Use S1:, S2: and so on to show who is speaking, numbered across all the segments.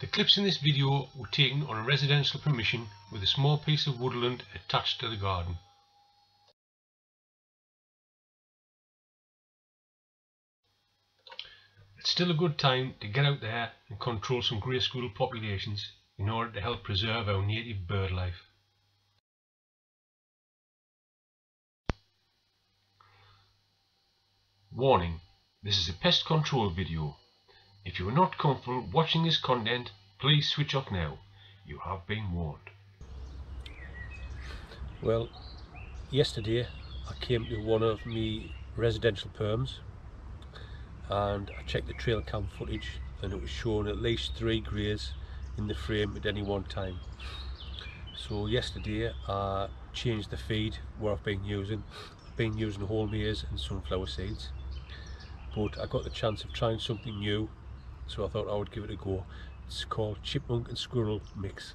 S1: The clips in this video were taken on a residential permission with a small piece of woodland attached to the garden. It's still a good time to get out there and control some grey squirrel populations in order to help preserve our native bird life. Warning, this is a pest control video. If you are not comfortable watching this content, please switch off now. You have been warned. Well, yesterday I came to one of my residential perms and I checked the trail cam footage and it was showing at least three greys in the frame at any one time. So yesterday I changed the feed where I've been using. I've been using whole maize and sunflower seeds but I got the chance of trying something new so I thought I would give it a go. It's called Chipmunk and Squirrel Mix.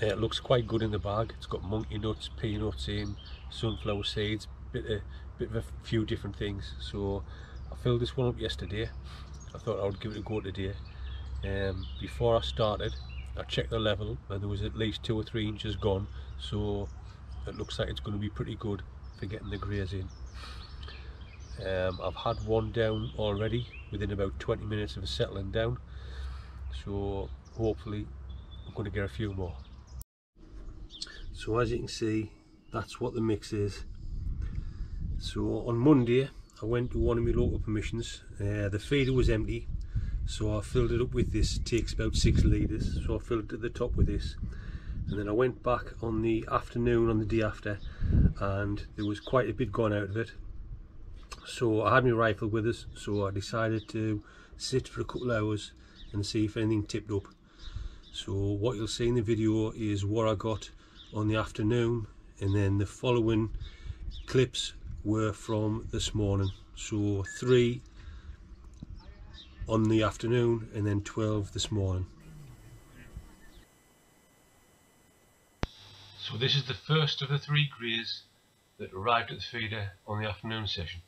S1: Uh, it looks quite good in the bag. It's got monkey nuts, peanuts in, sunflower seeds, bit of, bit of a few different things. So I filled this one up yesterday. I thought I would give it a go today. Um, before I started, I checked the level and there was at least two or three inches gone. So it looks like it's going to be pretty good for getting the greys in. Um, I've had one down already within about 20 minutes of settling down. So hopefully I'm going to get a few more. So as you can see that's what the mix is. So on Monday I went to one of my local permissions, uh, the feeder was empty. So I filled it up with this, it takes about 6 litres. So I filled it at the top with this. And then I went back on the afternoon on the day after and there was quite a bit gone out of it so I had my rifle with us so I decided to sit for a couple of hours and see if anything tipped up. So what you'll see in the video is what I got on the afternoon and then the following clips were from this morning. So three on the afternoon and then 12 this morning. So this is the first of the three greys that arrived at the feeder on the afternoon session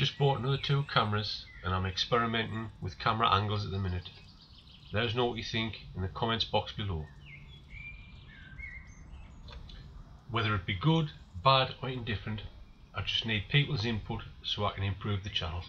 S1: just bought another two cameras and I'm experimenting with camera angles at the minute. Let us know what you think in the comments box below. Whether it be good, bad or indifferent, I just need people's input so I can improve the channel.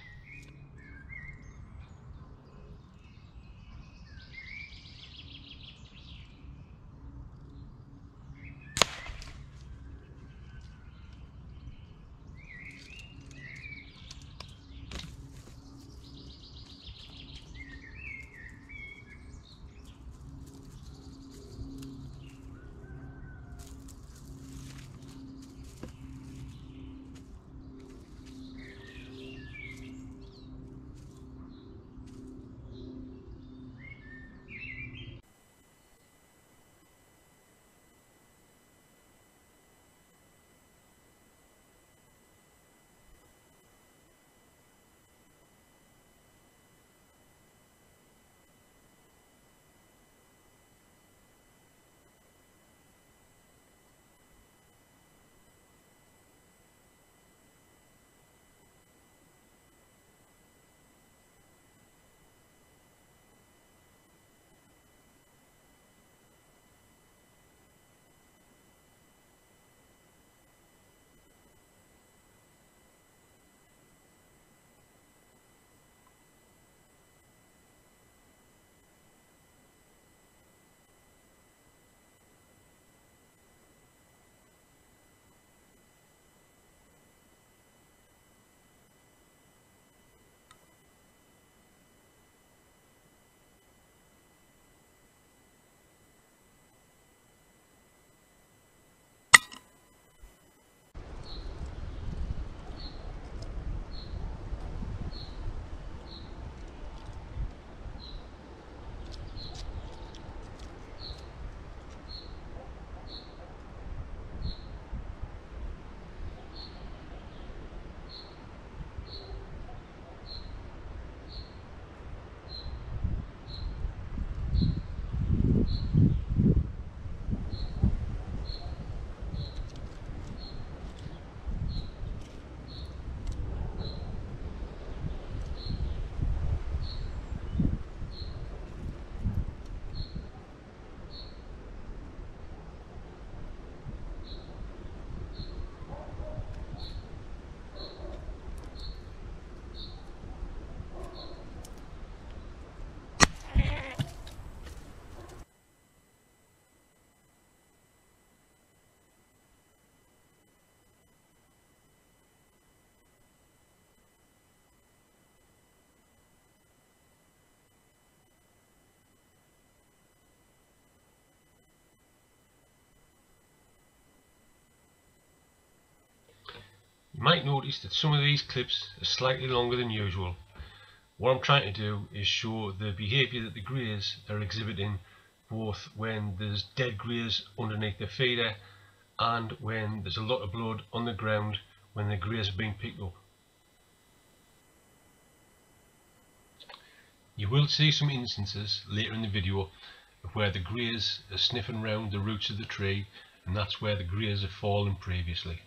S1: You might notice that some of these clips are slightly longer than usual. What I'm trying to do is show the behaviour that the greys are exhibiting both when there's dead greys underneath the feeder and when there's a lot of blood on the ground when the greys are being picked up. You will see some instances later in the video of where the greys are sniffing around the roots of the tree and that's where the greys have fallen previously.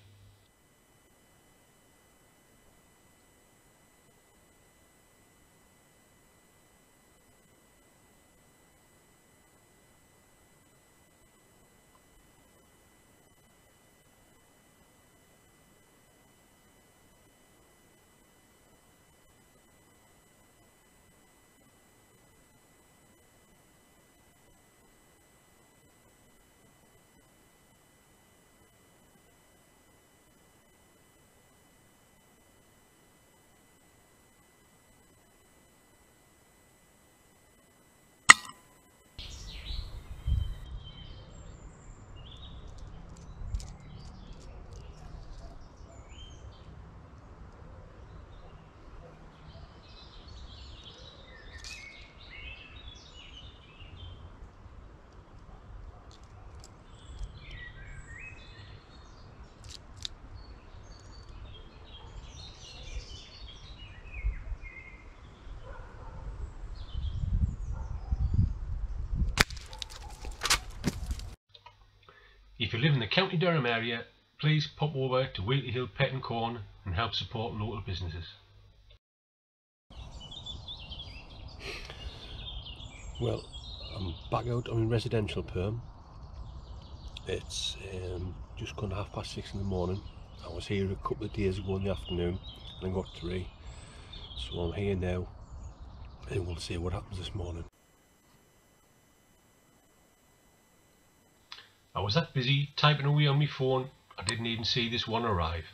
S1: Live in the County Durham area, please pop over to Wheatley Hill Pet and Corn and help support local businesses. Well, I'm back out on residential perm. It's um, just gone half past six in the morning. I was here a couple of days ago in the afternoon and I got three. So I'm here now and we'll see what happens this morning. I was that busy typing away on my phone I didn't even see this one arrive.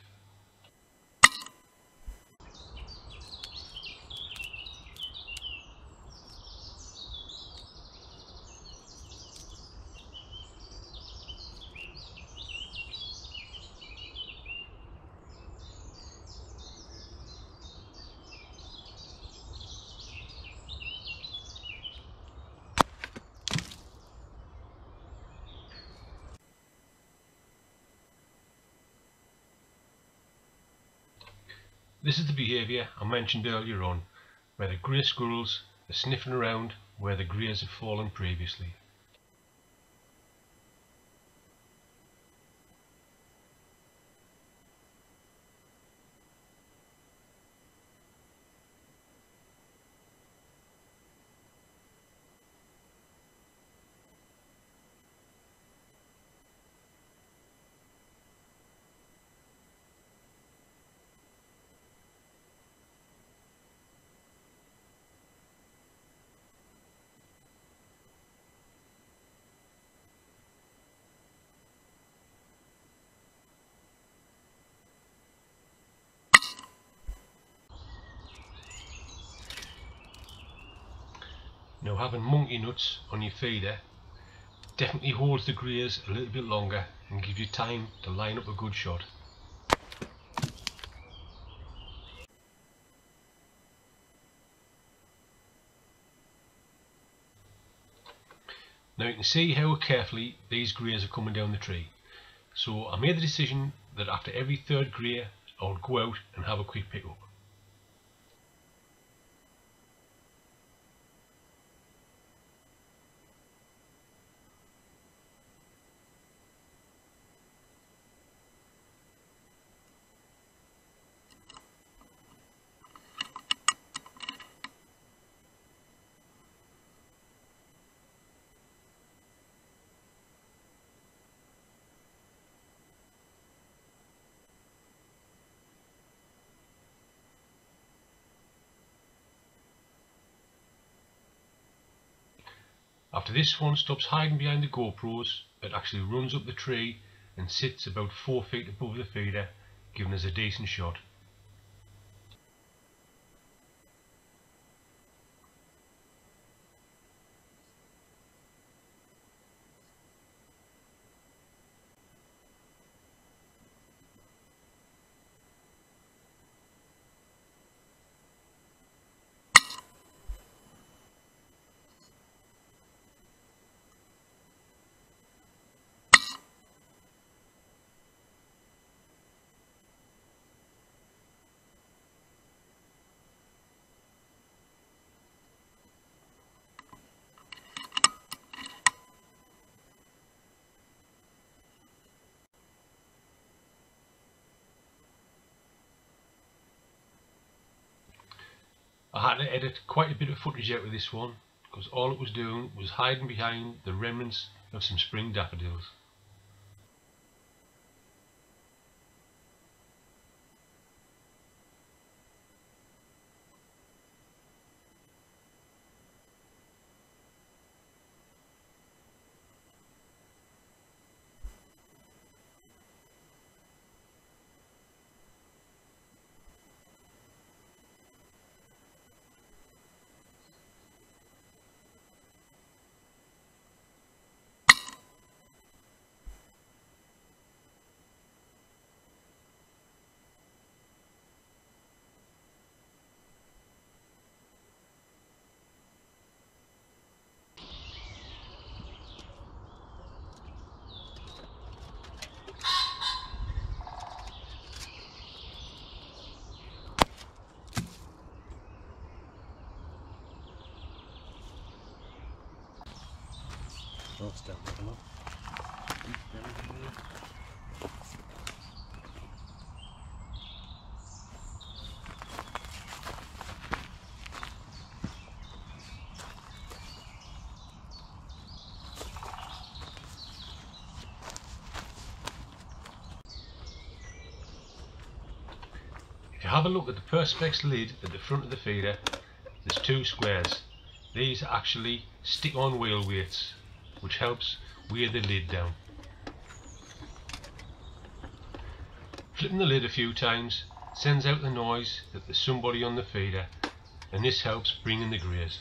S1: Is the behaviour I mentioned earlier on, where the grey squirrels are sniffing around where the greys have fallen previously. Now having monkey nuts on your feeder definitely holds the greys a little bit longer and gives you time to line up a good shot. Now you can see how carefully these greys are coming down the tree. So I made the decision that after every third grey I would go out and have a quick pick up. After this one stops hiding behind the GoPros, it actually runs up the tree and sits about 4 feet above the feeder, giving us a decent shot. I had to edit quite a bit of footage out of this one because all it was doing was hiding behind the remnants of some spring daffodils. If you have a look at the Perspex lid at the front of the feeder, there's two squares. These actually stick on wheel weights, which helps wear the lid down. Flipping the lid a few times sends out the noise that there's somebody on the feeder and this helps bring in the greys.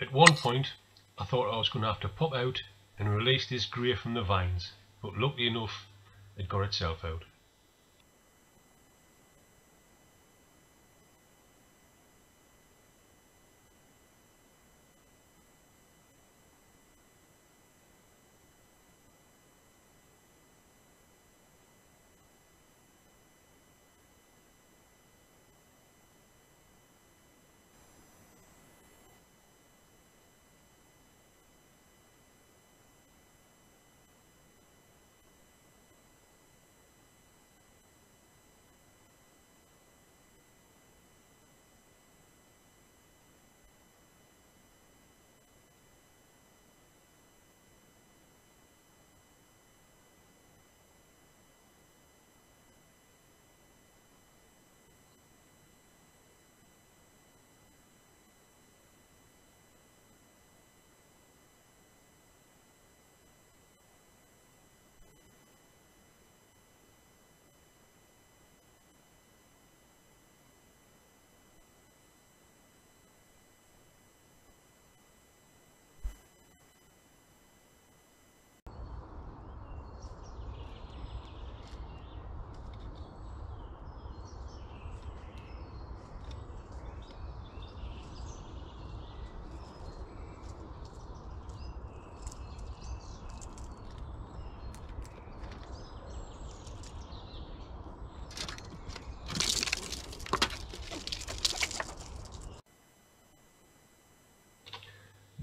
S1: At one point I thought I was going to have to pop out and release this grey from the vines, but luckily enough it got itself out.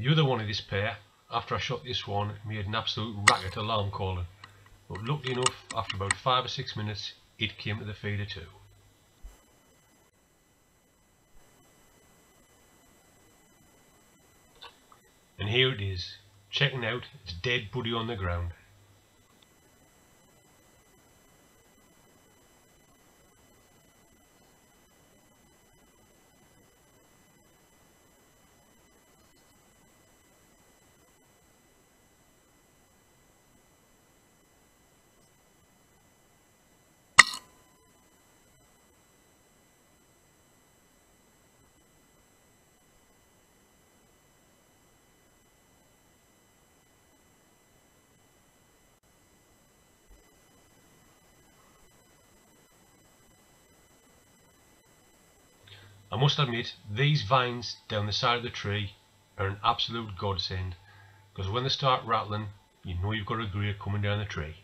S1: The other one of this pair, after I shot this one, made an absolute racket alarm calling. But luckily enough, after about five or six minutes, it came to the feeder too. And here it is, checking out its dead buddy on the ground. I must admit, these vines down the side of the tree are an absolute godsend because when they start rattling, you know you've got a greer coming down the tree.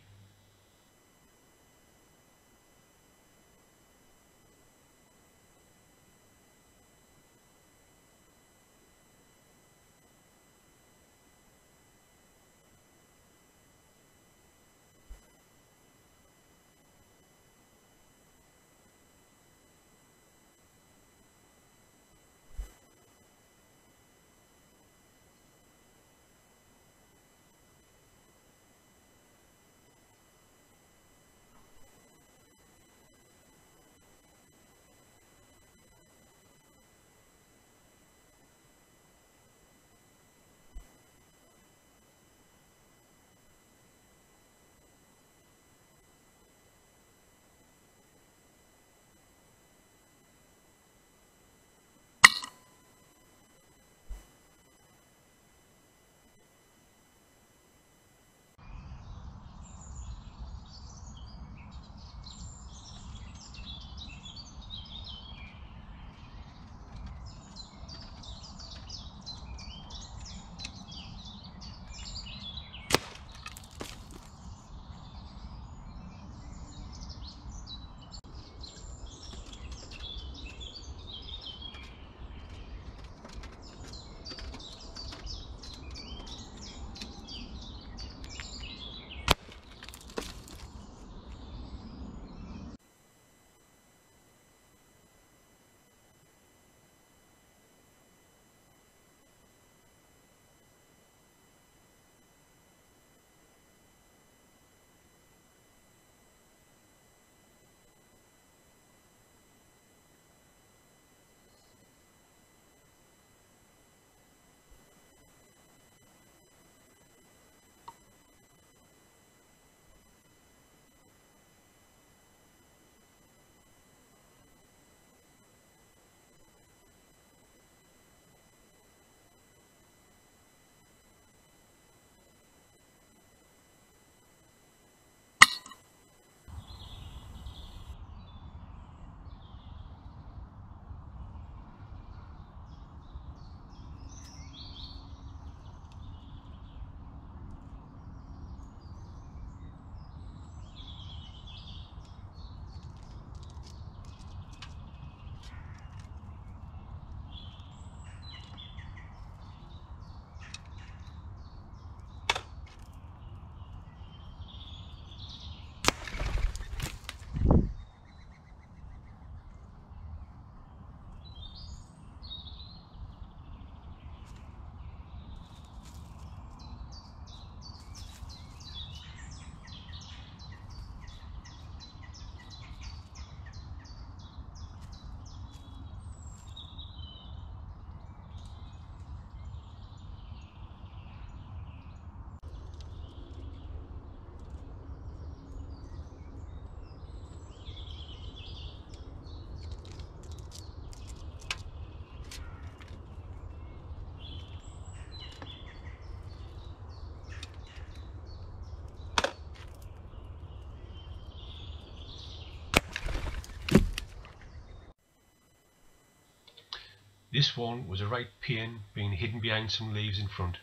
S1: This one was a right pain being hidden behind some leaves in front,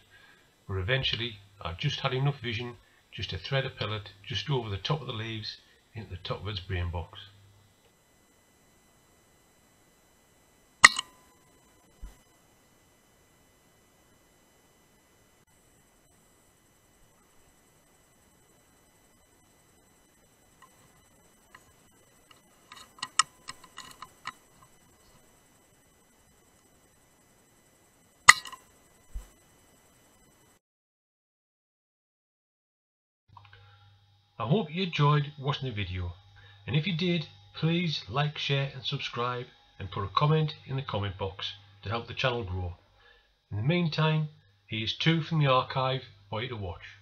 S1: but eventually I just had enough vision just to thread a pellet just over the top of the leaves into the top of its brain box. I hope you enjoyed watching the video and if you did please like, share and subscribe and put a comment in the comment box to help the channel grow. In the meantime here's two from the archive for you to watch.